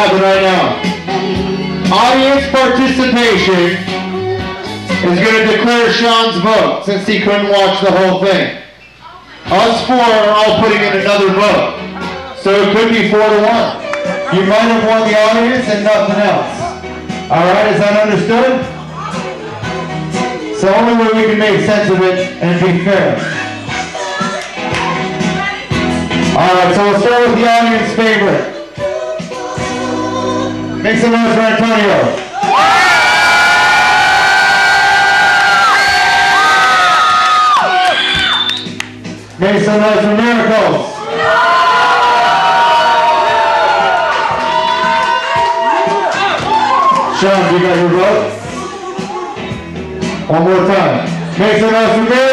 happen right now. Audience participation is gonna declare Sean's vote since he couldn't watch the whole thing. Us four are all putting in another vote, so it could be four to one. You might have won the audience and nothing else. All right, is that understood? It's the only way we can make sense of it and be fair. All right, so we'll start with the audience favorite. Make some noise for Antonio. Make some noise for Miracles. Sean, you got your vote? One more time. Make some noise for Miracles.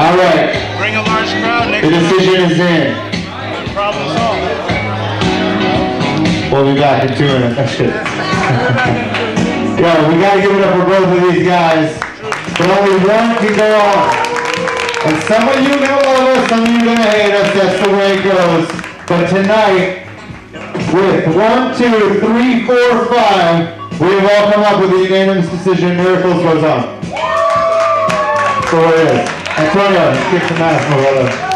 All right, Bring a large crowd next the decision is in. problem solved. we got be back in two minutes. Yo, we gotta give it up for both of these guys. But only one can go on. And some of you gonna love us, some of you gonna hate us, that's the way it goes. But tonight, with one, two, three, four, five, we've all come up with a unanimous decision, Miracles goes on. So it is. Kick the mask, my brother.